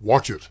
Watch it.